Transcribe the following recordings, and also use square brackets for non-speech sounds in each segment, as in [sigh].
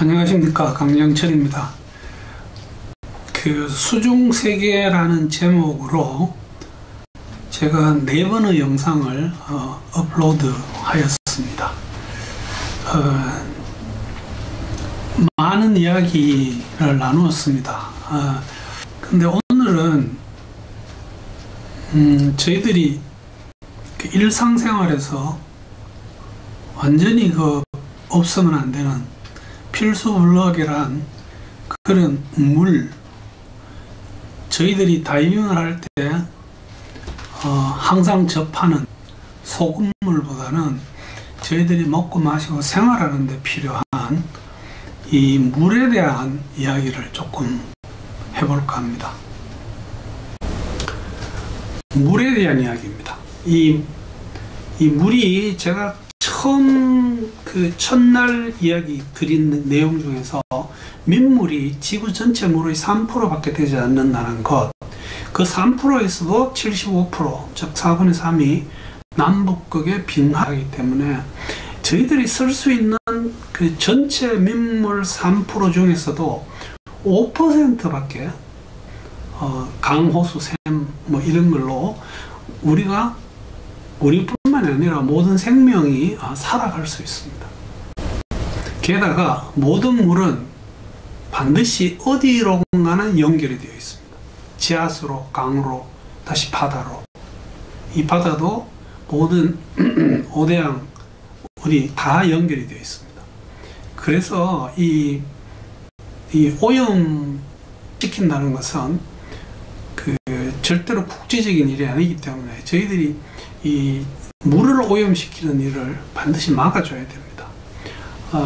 안녕하십니까 강영철입니다. 그 수중 세계라는 제목으로 제가 네 번의 영상을 어, 업로드하였습니다. 어, 많은 이야기를 나누었습니다. 어, 근데 오늘은 음, 저희들이 그 일상생활에서 완전히 그 없으면 안 되는 필수 블럭이란 그런 물 저희들이 다이빙을 할때 어, 항상 접하는 소금물보다는 저희들이 먹고 마시고 생활하는 데 필요한 이 물에 대한 이야기를 조금 해볼까 합니다. 물에 대한 이야기입니다. 이, 이 물이 제가 처음 그 첫날 이야기 드린 내용 중에서 민물이 지구 전체 물의 3%밖에 되지 않는다는 것. 그 3%에서도 75%, 즉 4분의 3이 남북극에 빙하하기 때문에 저희들이 쓸 수 있는 그 전체 민물 3% 중에서도 5%밖에 어, 강호수, 샘, 뭐 이런 걸로 우리가 우리 뿐만 아니라 모든 생명이 아, 살아갈 수 있습니다. 게다가 모든 물은 반드시 어디로가는 연결이 되어 있습니다. 지하수로, 강으로, 다시 바다로. 이 바다도 모든 [clears throat] 오대양 우리 다 연결이 되어 있습니다. 그래서 이, 이 오염 시킨다는 것은 그 절대로 국제적인 일이 아니기 때문에 저희들이 이 물을 오염시키는 일을 반드시 막아줘야 됩니다. 어,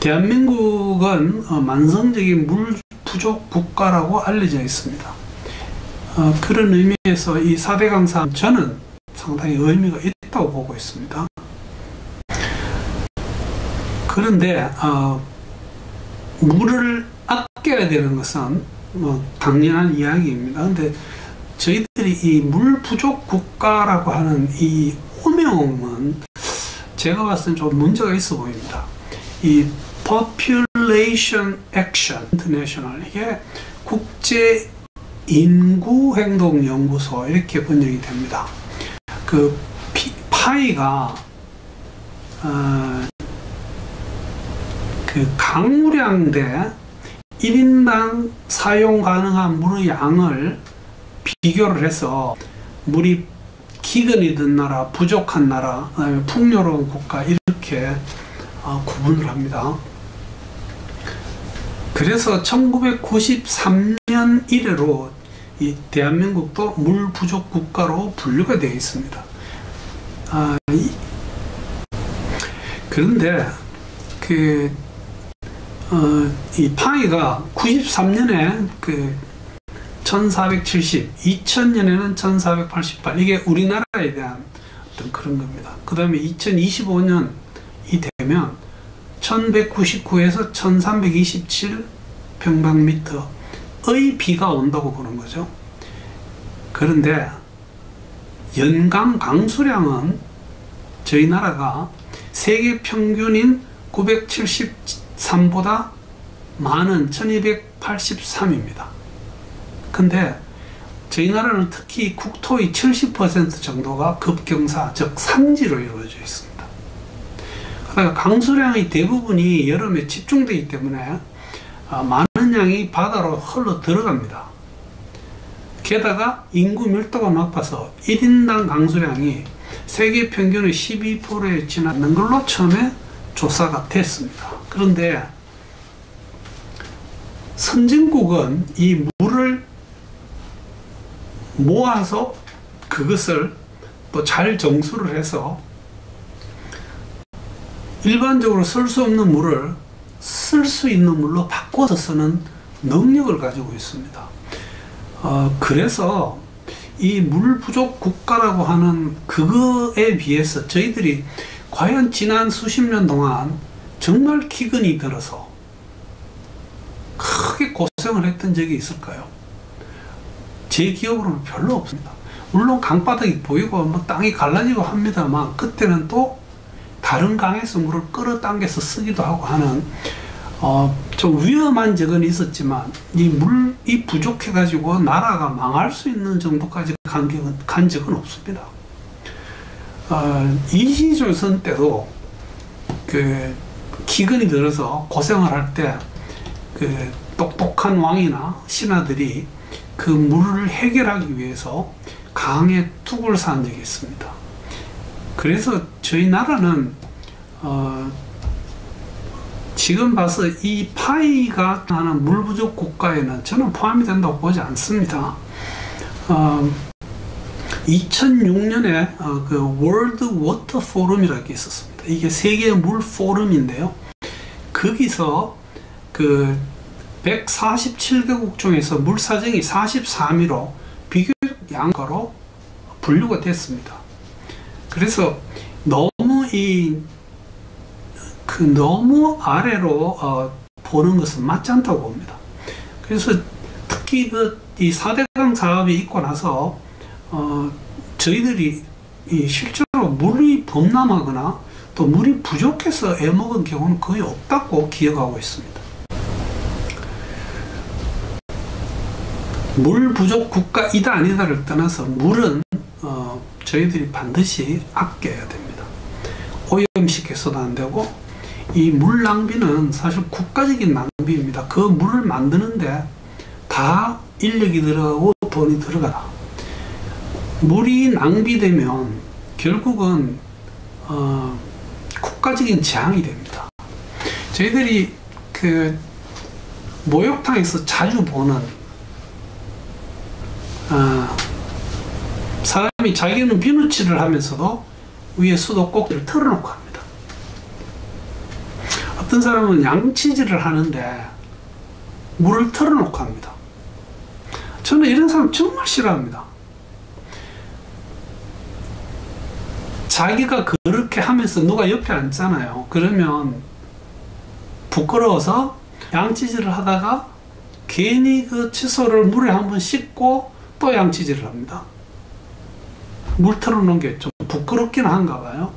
대한민국은 어, 만성적인 물 부족 국가라고 알려져 있습니다. 어, 그런 의미에서 이 4대 강사 저는 상당히 의미가 있다고 보고 있습니다. 그런데 어, 물을 아껴야 되는 것은 뭐 당연한 이야기입니다. 근데 저희들이 이 물 부족 국가라고 하는 이 오명은 제가 봤을 때 좀 문제가 있어 보입니다. 이 Population Action International 이게 국제 인구 행동 연구소 이렇게 번역이 됩니다. 그 피, 파이가 어, 그 강우량 대 1인당 사용 가능한 물의 양을 비교를 해서 물이 기근이 든 나라, 부족한 나라, 풍요로운 국가 이렇게 어, 구분을 합니다. 그래서 1993년 이래로 이 대한민국도 물 부족 국가로 분류가 되어 있습니다. 아, 이, 그런데 그 어, 이 파이가 93년에 그 1470, 2000년에는 1488 이게 우리나라에 대한 어떤 그런 겁니다. 그 다음에 2025년이 되면 1199에서 1327 평방미터의 비가 온다고 보는 거죠. 그런데 연강 강수량은 저희 나라가 세계 평균인 973보다 많은 1283입니다. 근데 저희 나라는 특히 국토의 70% 정도가 급경사, 즉 산지로 이루어져 있습니다. 그러니까 강수량의 대부분이 여름에 집중되기 때문에 아, 많은 양이 바다로 흘러 들어갑니다. 게다가 인구 밀도가 높아서 1인당 강수량이 세계 평균의 12%에 지나는 걸로 처음에 조사가 됐습니다. 그런데 선진국은 이 물을 모아서 그것을 또 잘 정수를 해서 일반적으로 쓸 수 없는 물을 쓸 수 있는 물로 바꿔서 쓰는 능력을 가지고 있습니다. 어, 그래서 이 물 부족 국가라고 하는 그거에 비해서 저희들이 과연 지난 수십 년 동안 정말 기근이 들어서 크게 고생을 했던 적이 있을까요? 제 기억으로는 별로 없습니다. 물론 강바닥이 보이고 뭐 땅이 갈라지고 합니다만 그때는 또 다른 강에서 물을 끌어당겨서 쓰기도 하고 하는 어, 좀 위험한 적은 있었지만 이 물이 부족해 가지고 나라가 망할 수 있는 정도까지 간, 적은, 간 적은 없습니다. 어, 이시조선 때도 그 기근이 들어서 고생을 할 때 그 똑똑한 왕이나 신하들이 그 물을 해결하기 위해서 강에 둑을 쌓은 적이 있습니다. 그래서 저희 나라는 어, 지금 봐서 이 PAI가 하는 물 부족 국가에는 저는 포함이 된다고 보지 않습니다. 어, 2006년에 어, 그 World Water Forum이라는 게 있었습니다. 이게 세계 물 포럼인데요. 거기서 그 147개국 중에서 물 사정이 43위로 비교적 양가로 분류가 됐습니다. 그래서 너무 이 그 너무 아래로 어, 보는 것은 맞지 않다고 봅니다. 그래서 특히 그 이 4대강 사업이 있고 나서 어, 저희들이 실제로 물이 범람하거나 또 물이 부족해서 애먹은 경우는 거의 없다고 기억하고 있습니다. 물 부족 국가이다 아니다를 떠나서 물은 어, 저희들이 반드시 아껴야 됩니다. 오염시켜서도 안 되고 이 물 낭비는 사실 국가적인 낭비입니다. 그 물을 만드는데 다 인력이 들어가고 돈이 들어가라. 물이 낭비되면 결국은 어, 국가적인 재앙이 됩니다. 저희들이 그 목욕탕에서 자주 보는 어, 사람이 자기는 비누칠을 하면서도 위에 수도꼭지를 털어놓고 합니다. 어떤 사람은 양치질을 하는데 물을 털어놓고 합니다. 저는 이런 사람 정말 싫어합니다. 자기가 그렇게 하면서 누가 옆에 앉잖아요. 그러면 부끄러워서 양치질을 하다가 괜히 그 칫솔을 물에 한번 씻고 또 양치질을 합니다. 물 틀어놓은 게 좀 부끄럽긴 한가 봐요.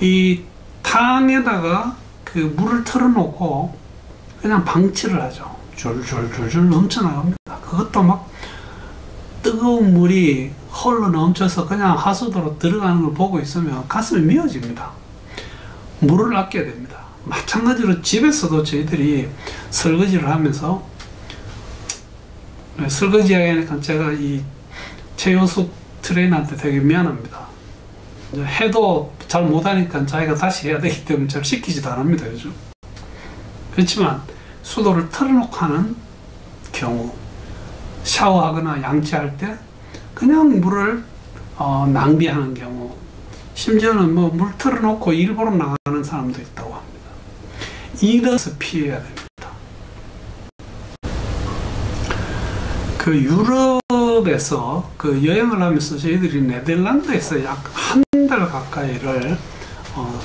이 탕에다가 그 물을 틀어놓고 그냥 방치를 하죠. 줄줄줄줄 넘쳐나갑니다. 그것도 막 뜨거운 물이 헐로 넘쳐서 그냥 하수도로 들어가는 걸 보고 있으면 가슴이 미어집니다. 물을 아껴야 됩니다. 마찬가지로 집에서도 저희들이 설거지를 하면서 설거지 하니까 제가 이 최효숙 트레이너한테 되게 미안합니다. 해도 잘 못하니까 자기가 다시 해야 되기 때문에 잘 시키지도 않습니다, 요즘. 그렇지만 수도를 틀어놓고 하는 경우, 샤워하거나 양치할 때 그냥 물을 어, 낭비하는 경우, 심지어는 뭐 물 틀어놓고 일부러 나가는 사람도 있다고 합니다. 이것을 피해야 됩니다. 그 유럽에서 그 여행을 하면서 저희들이 네덜란드에서 약 한 달 가까이를 어,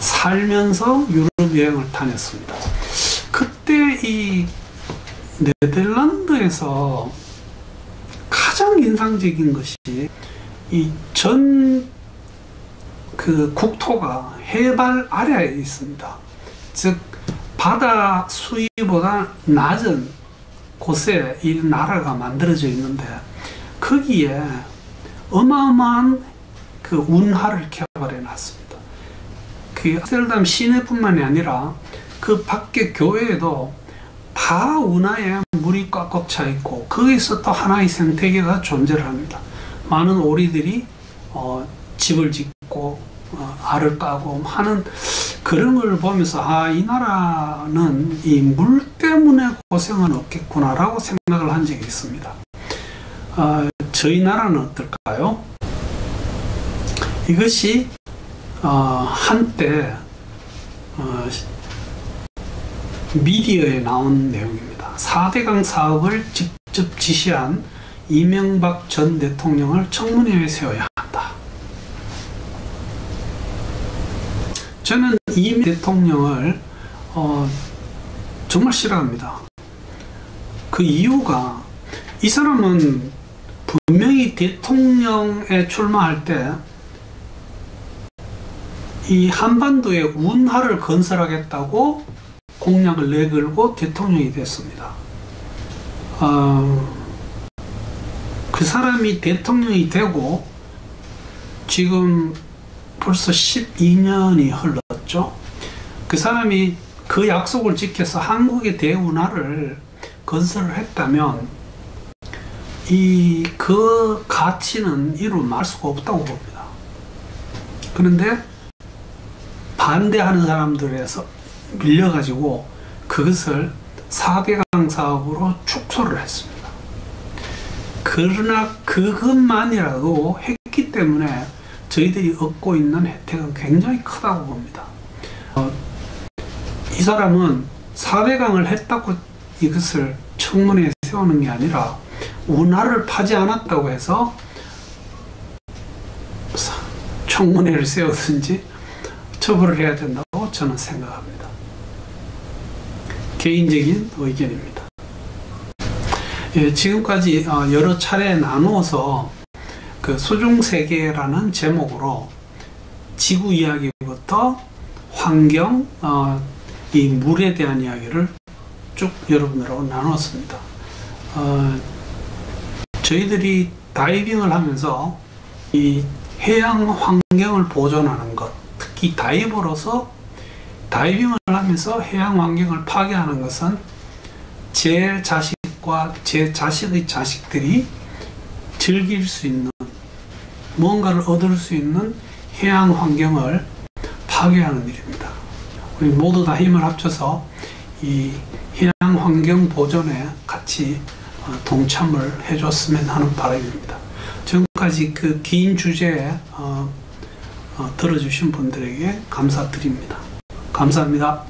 살면서 유럽 여행을 다녔습니다. 그때 이 네덜란드에서 가장 인상적인 것이 이 전 그 국토가 해발 아래에 있습니다. 즉 바다 수위보다 낮은 곳에 이 나라가 만들어져 있는데 거기에 어마어마한 그 운하를 개발해 놨습니다. 그 암스테르담 시내뿐만이 아니라 그 밖에 교회에도 다 운하에 물이 꽉꽉 차 있고 거기서 또 하나의 생태계가 존재를 합니다. 많은 오리들이 어, 집을 짓고 어, 알을 까고 하는 그런 걸 보면서 아 이 나라는 이 물 때문에 고생은 없겠구나라고 생각을 한 적이 있습니다. 어, 저희 나라는 어떨까요? 이것이 어, 한때 어, 미디어에 나온 내용입니다. 4대강 사업을 직접 지시한 이명박 전 대통령을 청문회에 세워야 한다. 저는 이 대통령을 어, 정말 싫어합니다. 그 이유가 이 사람은 분명히 대통령에 출마할 때 이 한반도에 운하를 건설하겠다고 공약을 내걸고 대통령이 됐습니다. 어, 그 사람이 대통령이 되고 지금 벌써 12년이 흘렀죠. 그 사람이 그 약속을 지켜서 한국의 대운하를 건설을 했다면 이 그 가치는 이루 말 수가 없다고 봅니다. 그런데 반대하는 사람들에서 밀려가지고 그것을 4대강 사업으로 축소를 했습니다. 그러나 그것만이라도 했기 때문에 저희들이 얻고 있는 혜택은 굉장히 크다고 봅니다. 어, 이 사람은 4대강을 했다고 이것을 청문회에 세우는 게 아니라 운하를 파지 않았다고 해서 청문회를 세우든지 처벌을 해야 된다고 저는 생각합니다. 개인적인 의견입니다. 예, 지금까지 어, 여러 차례 나누어서 그 수중세계라는 제목으로 지구 이야기부터 환경, 어, 이 물에 대한 이야기를 쭉 여러분들하고 나눴습니다. 어, 저희들이 다이빙을 하면서 이 해양 환경을 보존하는 것, 특히 다이버로서 다이빙을 하면서 해양 환경을 파괴하는 것은 제 자식과 제 자식의 자식들이 즐길 수 있는 뭔가를 얻을 수 있는 해양 환경을 파괴하는 일입니다. 우리 모두 다 힘을 합쳐서 이 해양 환경 보존에 같이 어, 동참을 해줬으면 하는 바람입니다. 지금까지 그 긴 주제에 어, 어, 들어주신 분들에게 감사드립니다. 감사합니다.